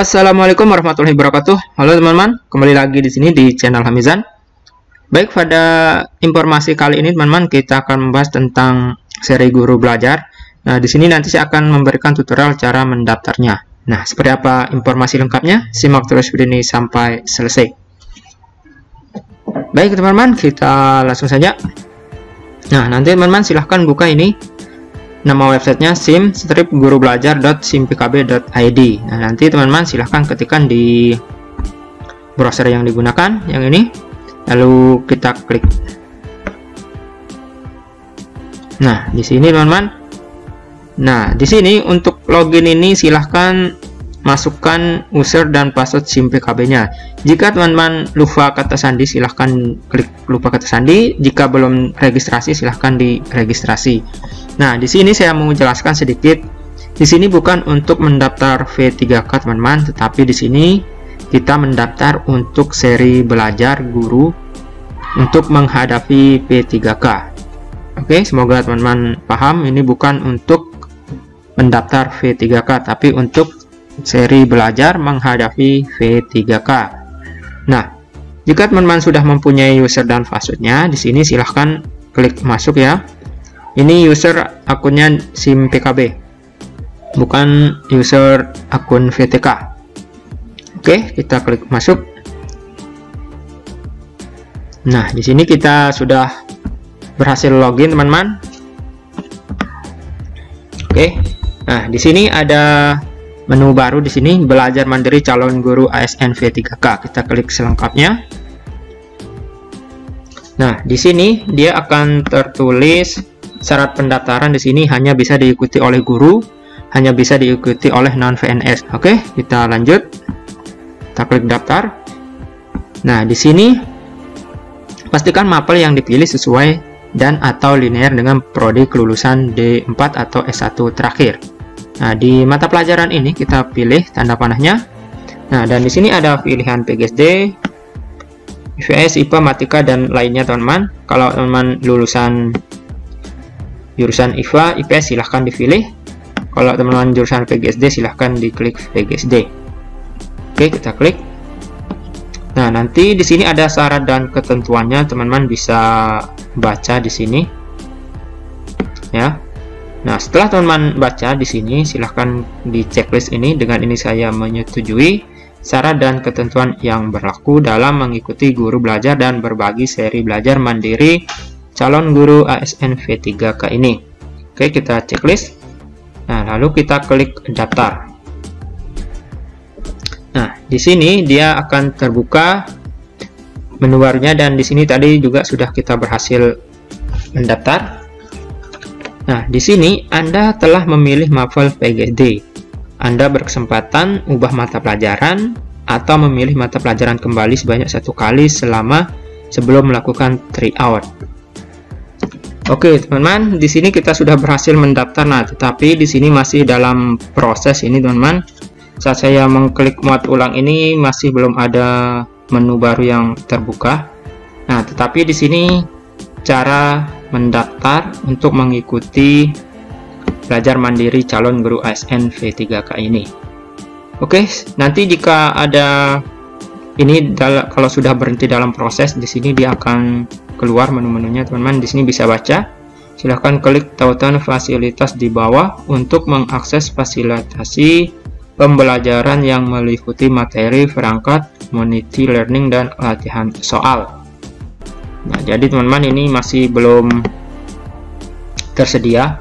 Assalamualaikum warahmatullahi wabarakatuh. Halo teman-teman, kembali lagi di sini di channel Hamizan. Baik, pada informasi kali ini teman-teman kita akan membahas tentang seri guru belajar. Nah, di sini nanti saya akan memberikan tutorial cara mendaftarnya. Nah, seperti apa informasi lengkapnya? Simak terus video ini sampai selesai. Baik teman-teman, kita langsung saja. Nah, nanti teman-teman silahkan buka ini nama websitenya sim strip belajar.simpkb.id nah nanti teman-teman silahkan ketikkan di browser yang digunakan yang ini. Lalu kita klik. Nah di sini teman-teman. Nah di sini untuk login ini silahkan masukkan user dan password SIM PKB-nya. Jika teman-teman lupa kata sandi, silahkan klik lupa kata sandi. Jika belum registrasi, silahkan diregistrasi. Nah, di sini saya mau menjelaskan sedikit. Di sini bukan untuk mendaftar V3K teman-teman, tetapi di sini kita mendaftar untuk seri belajar guru untuk menghadapi P3K. Oke, semoga teman-teman paham. Ini bukan untuk mendaftar V3K, tapi untuk seri belajar menghadapi V3K. Nah, jika teman-teman sudah mempunyai user dan passwordnya, di sini silahkan klik masuk ya. Ini user akunnya SIM PKB bukan user akun VTK oke kita klik masuk. Nah di sini kita sudah berhasil login teman-teman. Oke nah di sini ada menu baru di sini belajar mandiri calon guru ASN V3K kita klik selengkapnya nah di sini dia akan tertulis Syarat pendaftaran di sini hanya bisa diikuti oleh guru, hanya bisa diikuti oleh non VNS. Oke, kita lanjut. Kita klik daftar. Nah, di sini pastikan mapel yang dipilih sesuai dan atau linear dengan prodi kelulusan D4 atau S1 terakhir. Nah, di mata pelajaran ini kita pilih tanda panahnya. Nah, dan di sini ada pilihan PGSD, IPS, IPA, Matika, dan lainnya teman-teman. Kalau teman-teman lulusan jurusan IPA, IPS silahkan dipilih. Kalau teman-teman jurusan PGSD silahkan diklik PGSD. Oke, kita klik. Nah, nanti di sini ada syarat dan ketentuannya, teman-teman bisa baca di sini. Ya. Nah, setelah teman-teman baca di sini, silahkan di checklist ini. Dengan ini saya menyetujui syarat dan ketentuan yang berlaku dalam mengikuti guru belajar dan berbagi seri belajar mandiri calon guru ASN V3K ini. Oke, kita checklist. Nah, lalu kita klik daftar. Nah, di sini dia akan terbuka menu barunya dan di sini tadi juga sudah kita berhasil mendaftar. Nah, di sini Anda telah memilih mapel PGD. Anda berkesempatan ubah mata pelajaran atau memilih mata pelajaran kembali sebanyak satu kali selama sebelum melakukan tryout. Oke, teman-teman, di sini kita sudah berhasil mendaftar. Nah, tetapi di sini masih dalam proses ini, teman-teman. Saat saya mengklik muat ulang ini masih belum ada menu baru yang terbuka. Nah, tetapi di sini cara mendaftar untuk mengikuti belajar mandiri calon guru ASN V3K ini. Oke, nanti jika ada ini kalau sudah berhenti dalam proses di sini dia akan keluar menu-menunya teman-teman. Di sini bisa baca. Silahkan klik tautan fasilitas di bawah untuk mengakses fasilitasi pembelajaran yang meliputi materi perangkat community learning dan latihan soal nah jadi teman-teman ini masih belum tersedia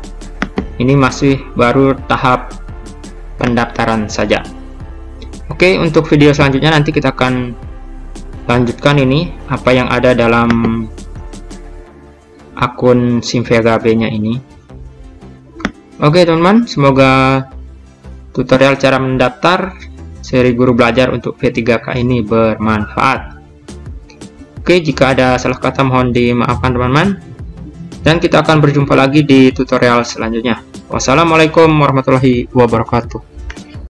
ini masih baru tahap pendaftaran saja Oke untuk video selanjutnya nanti kita akan lanjutkan ini apa yang ada dalam akun SIM VKB-nya ini. Oke teman-teman, semoga tutorial cara mendaftar seri guru belajar untuk V3K ini bermanfaat. Oke, jika ada salah kata mohon dimaafkan teman-teman. Dan kita akan berjumpa lagi di tutorial selanjutnya. Wassalamualaikum warahmatullahi wabarakatuh.